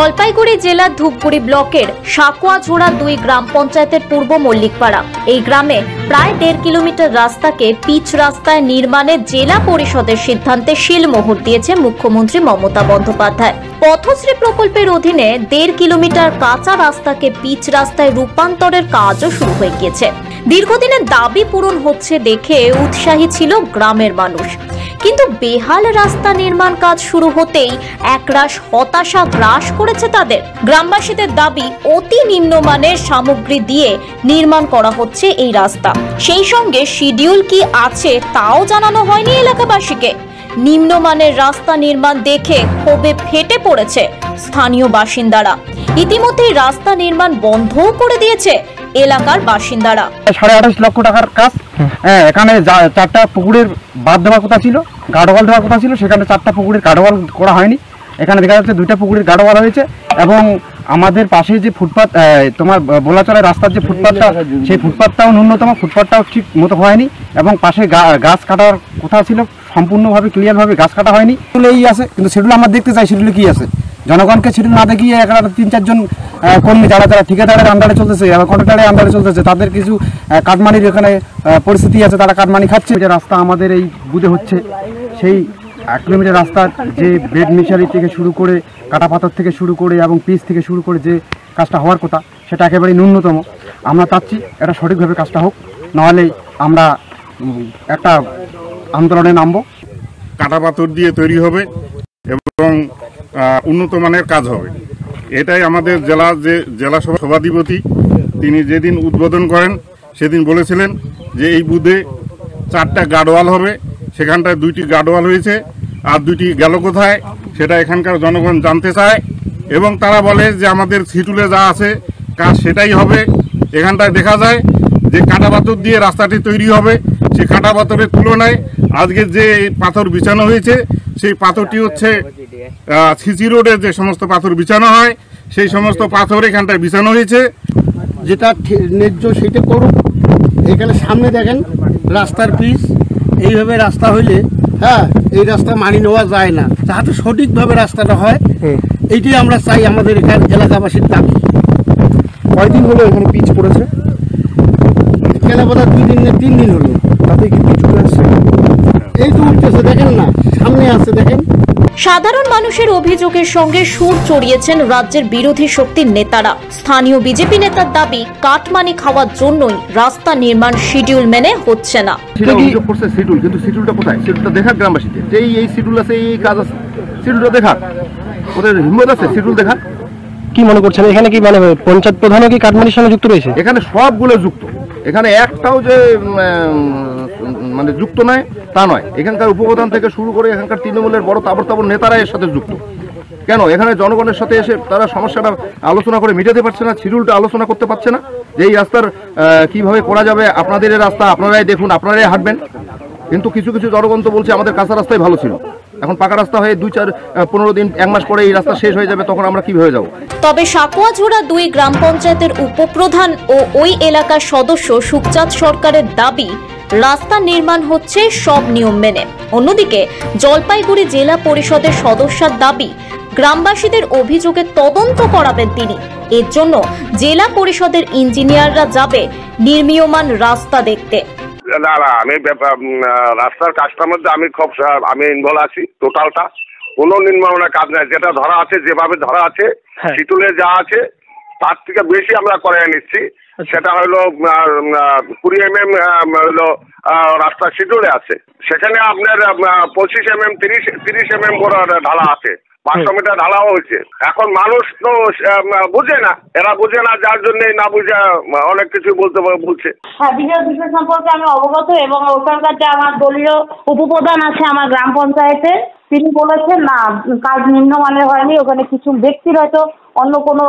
জলপাইগুড়ি জেলার ধূপগুড়ি ব্লকের সাকুয়াঝোড়া দুই গ্রাম পঞ্চায়েতের পূর্ব মল্লিকপাড়া। এই গ্রামে প্রায় দেড় কিলোমিটার রাস্তাকে পিচ রাস্তায় নির্মাণে জেলা পরিষদের সিদ্ধান্তে শিলমোহর দিয়েছে মুখ্যমন্ত্রী মমতা বন্দ্যোপাধ্যায়। পথশ্রী প্রকল্পের অধীনে দেড় কিলোমিটার কাঁচা রাস্তাকে পিচ রাস্তায় রূপান্তরের কাজও শুরু হয়ে গিয়েছে। দীর্ঘদিনের দাবি পূরণ হচ্ছে দেখে উৎসাহী ছিল গ্রামের মানুষ। কিন্তু বেহাল রাস্তা নির্মাণ কাজ শুরু হতেই একরাশ হতাশা গ্রাস করেছে তাদের। গ্রামবাসীদের দাবি, অতি নিম্নমানের সামগ্রী দিয়ে নির্মাণ করা হচ্ছে এই রাস্তা। সেই সঙ্গে শিডিউল কি আছে তাও জানানো হয়নি এলাকাবাসীকে। নিম্নমানের রাস্তা নির্মাণ দেখে ক্ষোভে ফেটে পড়েছে স্থানীয় বাসিন্দারা। ইতিমধ্যেই রাস্তা নির্মাণ বন্ধও করে দিয়েছে এলাকার বাসিন্দারা। সাড়ে আঠাশ লক্ষ টাকার কাজ। হ্যাঁ এখানে চারটা পুকুরের বাদ দেওয়ার কথা ছিল গাডোয়াল দেওয়ার কথা ছিল, সেখানে চারটা পুকুরের গাডোয়াল করা হয়নি। এখানে দেখা যাচ্ছে দুইটা পুকুরের গাডোয়াল হয়েছে এবং আমাদের পাশে যে ফুটপাত তোমার বোলাচলের রাস্তার যে ফুটপাতটা, সেই ফুটপাতটাও ন্যূনতম, ফুটপাতটাও ঠিক মতো হয়নি এবং পাশে গাছ কাটার কথা ছিল, সম্পূর্ণভাবে ক্লিয়ারভাবে গাছ কাটা হয়নি। এই আছে, কিন্তু সেগুলো আমরা দেখতে চাই, সেগুলো কি আছে? জনগণকে শিডিউল না দেখিয়ে এখানে তিন, চারজন কর্মী যারা যারা ঠিকাদারের আন্ডারে চলতেছে কন্ট্রাক্টারের আন্ডারে চলতেছে, তাদের কিছু কাটমানির এখানে পরিস্থিতি আছে, তারা কাটমানি খাচ্ছে। যে রাস্তা আমাদের এই বুধে হচ্ছে, সেই এক কিলোমিটার রাস্তার যে বেড মিশারি থেকে শুরু করে কাটা পাথর থেকে শুরু করে এবং পিচ থেকে শুরু করে যে কাজটা হওয়ার কথা, সেটা একেবারেই ন্যূনতম। আমরা চাচ্ছি এটা সঠিকভাবে কাজটা হোক, নাহলে আমরা একটা আন্দোলনে নামবো। কাটা পাথর দিয়ে তৈরি হবে এবং উন্নত মানের কাজ হবে। এটাই আমাদের জেলা যে জেলা সভা- সভাধিপতি, তিনি যেদিন উদ্বোধন করেন, সেদিন বলেছিলেন যে এই বুধে চারটা গার্ডওয়াল হবে, সেখানটায় দুইটি গার্ডওয়াল হয়েছে, আর দুইটি গেল কোথায়, সেটা এখানকার জনগণ জানতে চায়, এবং তারা বলে যে আমাদের সিটুলে যা আছে, কাজ সেটাই হবে। এখানটায় দেখা যায় যে কাঁটা দিয়ে রাস্তাটি তৈরি হবে সেই কাঁটা পাথরের তুলনায় আজকে যে পাথর বিছানো হয়েছে, সেই পাথরটি হচ্ছে সিসি রোডে যে সমস্ত পাথর বিছানো হয় সেই সমস্ত পাথর এখানটায় বিছানো হয়েছে। যেটা ঠি- ন্যায্য সেটা করুক এখানে সামনে দেখেন রাস্তার পিচ এইভাবে রাস্তা হইলে হ্যাঁ এই রাস্তা মানি নেওয়া যায় না। যাতে সঠিকভাবে রাস্তাটা হয় এইটাই আমরা চাই আমাদের এখানে এলাকাবাসীর দাবি। কয়দিন হলো এখানে পিচ পড়েছে? কেন বোধ দুই দিন না তিন দিন হলো তাতে কি পিচ উঠে আসছে এই তো উঠতেছে দেখেন না সামনে আছে দেখেন সাধারণ মানুষের অভিযোগের সঙ্গে সুর চড়িয়েছেন রাজ্যের বিরোধী শক্তির নেতারা। স্থানীয় বিজেপি নেতার দাবি কাটমানি খাওয়ার জন্যই রাস্তা নির্মাণ শিডিউল মেনে হচ্ছে না। সেটা অভিযোগ করছে শিডিউল কিন্তু শিডিউলটা কোথায়? শিডিউলটা দেখাক গ্রামবাসীদের। যে এই শিডিউল আছে এই এই কাজ আছে। শিডিউলটা দেখাক। ওদের হিম্মত আছে? শিডিউল দেখাক। কি মনে করছেন? এখানে কি মানে পঞ্চায়েত প্রধানও কি কাটমানির সঙ্গে যুক্ত রয়েছে? এখানে সবগুলো যুক্ত। এখানে একটাও যে মানে যুক্ত নয়, তা নয়। এখানকার উপপ্রধান থেকে শুরু করে এখানকার তৃণমূলের বড় তাবর তাবর নেতারা এর সাথে যুক্ত। কেন? এখানে জনগণের সাথে এসে তারা সমস্যাটা আলোচনা করে মেটাতে পারছে না শিডিউলটা আলোচনা করতে পারছে না। যে এই রাস্তার কীভাবে করা যাবে, আপনাদের রাস্তা, আপনারাই দেখুন, আপনারাই হাঁটবেন। কিন্তু কিছু কিছু জনগণ তো বলছে আমাদের কাঁচা রাস্তাই ভালো ছিল। এখন পাকা রাস্তা হয়ে দুই চার পনেরো দিন, এক মাস পরে এই রাস্তা শেষ হয়ে যাবে, তখন আমরা কীভাবে যাব? তবে সাকুয়াঝোড়া দুই গ্রাম পঞ্চায়েতের উপপ্রধান ও ওই এলাকার সদস্য সুখচাঁদ সরকারের দাবি রাস্তা নির্মাণ হচ্ছে সব নিয়ম মেনে। অন্যদিকে জলপাইগুড়ি জেলা পরিষদের সদস্যর দাবি গ্রামবাসীদের অভিযোগের তদন্ত করাবেন তিনি। এর জন্য জেলা পরিষদের ইঞ্জিনিয়াররা যাবে নির্মীয়মান রাস্তা দেখতে। না না আমি ব্যাপার- রাস্তার কাজটার মধ্যে আমি খুব আমি ইনভলভ আছি টোটালটা কোনো নির্মাণের কাজ নাই। যেটা ধরা আছে যেভাবে ধরা আছে শিটুলে যা আছে তার থেকে বেশি আমরা করে নিচ্ছি। সেটা হলো কুড়ি এম এম হলো রাস্তা শিটুলে আছে। সেখানে আপনার পঁচিশ এম এম তিরিশ তিরিশ এম এম করে ঢালা আছে। পাঁচশো মিটার ঢালাও হয়েছে। এখন মানুষ তো বুঝে না। এরা বুঝে না যার জন্য না বুঝে অনেক কিছু বলতে বলছে। হ্যাঁ বিজয় বিষয় সম্পর্কে আমি অবগত এবং ওখানকার যে আমার দলীয় উপপ্রধান আছে আমার গ্রাম পঞ্চায়েতে তিনি বলেছেন না কাজ নিম্নমানের হয়নি। ওখানে কিছু ব্যক্তির হয়তো অন্য কোনো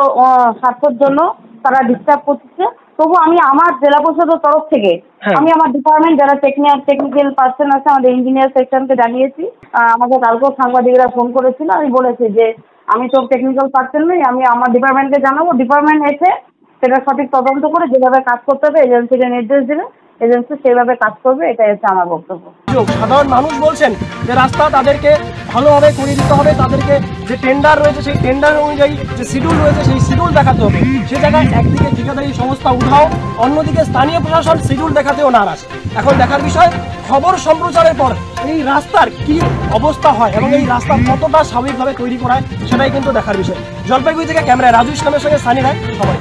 স্বার্থের জন্য তারা ডিস্টার্ব করছে তবু আমি আমার জেলা পরিষদের তরফ থেকে আমি আমার ডিপার্টমেন্ট যারা টেকনিক্যাল টেকনিক্যাল পার্সন আছে আমাদের ইঞ্জিনিয়ার সেকশনকে জানিয়েছি আমাকে কালকেও সাংবাদিকরা ফোন করেছিল। আমি বলেছি যে আমি তো টেকনিক্যাল পার্সন নই আমি আমার ডিপার্টমেন্টকে জানাব। ডিপার্টমেন্ট এসে সেটা সঠিক তদন্ত করে যেভাবে কাজ করতে হবে এজেন্সিকে নির্দেশ দেবে। এজেন্সি সেইভাবে কাজ করবে, এটাই হচ্ছে আমার বক্তব্য। সাধারণ মানুষ বলছেন যে রাস্তা তাদেরকে ভালোভাবে করে দিতে হবে, তাদেরকে যে টেন্ডার রয়েছে সেই টেন্ডার অনুযায়ী যে শিডিউল রয়েছে সেই শিডিউল দেখাতে হবে। সে জায়গায় একদিকে ঠিকাদারি সংস্থা উঠাও অন্যদিকে স্থানীয় প্রশাসন শিডিউল দেখাতেও নারাজ। এখন দেখার বিষয়, খবর সম্প্রচারের পর এই রাস্তার কি অবস্থা হয় এবং এই রাস্তা কতটা স্বাভাবিকভাবে তৈরি করা হয় সেটাই কিন্তু দেখার বিষয়। জলপাইগুড়ি থেকে ক্যামেরায় রাজু ইসলামের সঙ্গে সানি রায়, খবর।